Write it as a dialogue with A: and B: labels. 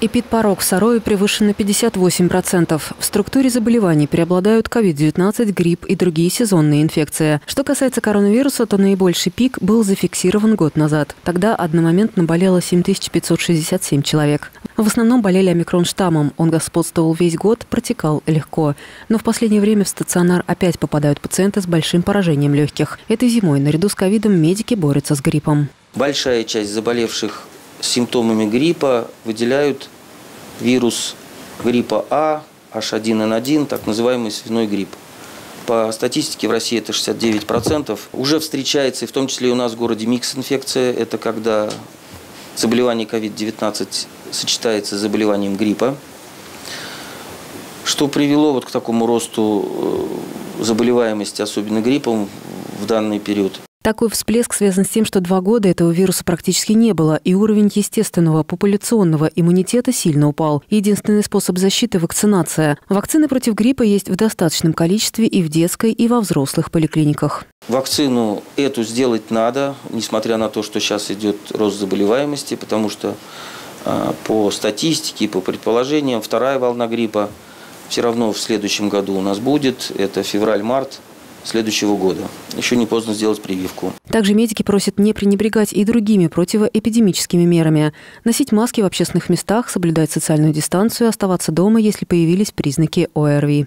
A: Эпидпорог в Сарое превышен на 58%. В структуре заболеваний преобладают COVID-19, грипп и другие сезонные инфекции. Что касается коронавируса, то наибольший пик был зафиксирован год назад. Тогда одномоментно болело 7567 человек. В основном болели омикрон-штаммом. Он господствовал весь год, протекал легко. Но в последнее время в стационар опять попадают пациенты с большим поражением легких. Этой зимой наряду с ковидом медики борются с гриппом.
B: Большая часть заболевших симптомами гриппа выделяют вирус гриппа А, H1N1, так называемый свиной грипп. По статистике в России это 69%. Уже встречается, и в том числе и у нас в городе микс-инфекция. Это когда заболевание COVID-19 сочетается с заболеванием гриппа. Что привело вот к такому росту э, заболеваемости, особенно гриппом, в данный период?
A: Такой всплеск связан с тем, что два года этого вируса практически не было, и уровень естественного популяционного иммунитета сильно упал. Единственный способ защиты – вакцинация. Вакцины против гриппа есть в достаточном количестве и в детской, и во взрослых поликлиниках.
B: Вакцину эту сделать надо, несмотря на то, что сейчас идет рост заболеваемости, потому что а, по статистике, по предположениям, вторая волна гриппа все равно в следующем году у нас будет. Это февраль-март следующего года. Еще не поздно сделать прививку.
A: Также медики просят не пренебрегать и другими противоэпидемическими мерами. Носить маски в общественных местах, соблюдать социальную дистанцию, оставаться дома, если появились признаки ОРВИ.